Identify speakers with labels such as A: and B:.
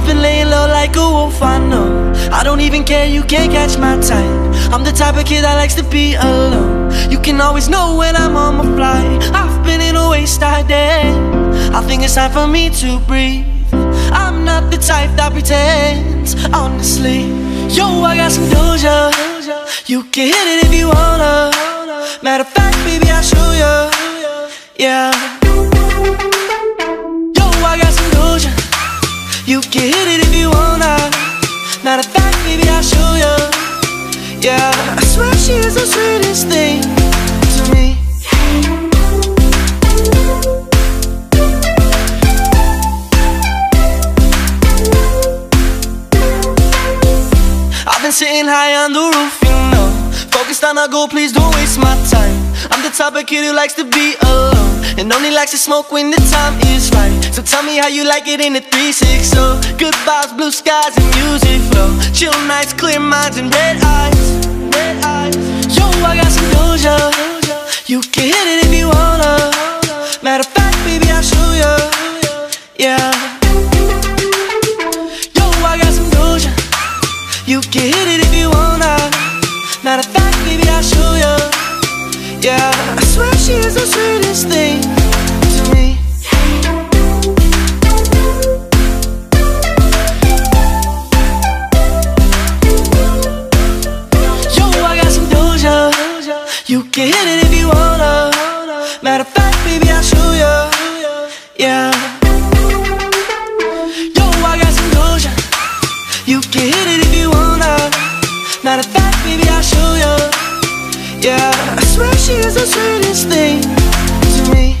A: I've been laying low like a wolf, I know. I don't even care, you can't catch my type I'm the type of kid that likes to be alone. You can always know when I'm on my flight. I've been in a waste day I think it's time for me to breathe. I'm not the type that pretends, honestly. Yo, I got some doja. You can hit it if you wanna. Matter of fact, baby, I'll show you Yeah You can hit it if you wanna Matter of fact, baby, I'll show you Yeah, I swear she is the sweetest thing to me. I've been sitting high on the roof, you know. Focused on a goal, please don't waste my time I'm the type of kid who likes to be alone And only likes to smoke when the time is right. So tell me how you like it in the 360 Good vibes, blue skies and music flow. Chill nights, clear minds and red eyes Red eyes. Yo, I got some doja You can hit it if you wanna. Matter of fact, baby, I'll show you Yeah. Yo, I got some doja You can hit it if you wanna. Matter of fact, baby, Yeah, I swear she is the sweetest thing to me. Yo, I got some doja. You can hit it if you wanna. Matter of fact, baby, I'll show you Yeah. Yo, I got some doja. You can hit it if you wanna. Matter of fact, baby, I'll show you yeah, I swear she is the sweetest thing to me.